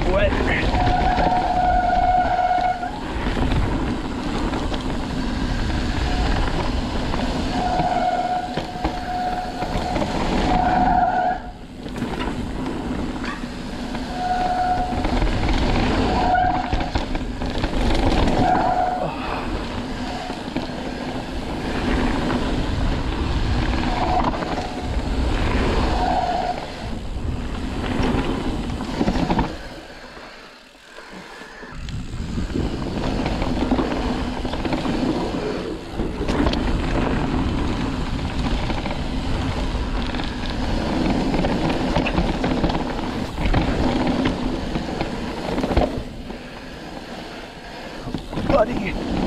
got wet. Hadi git.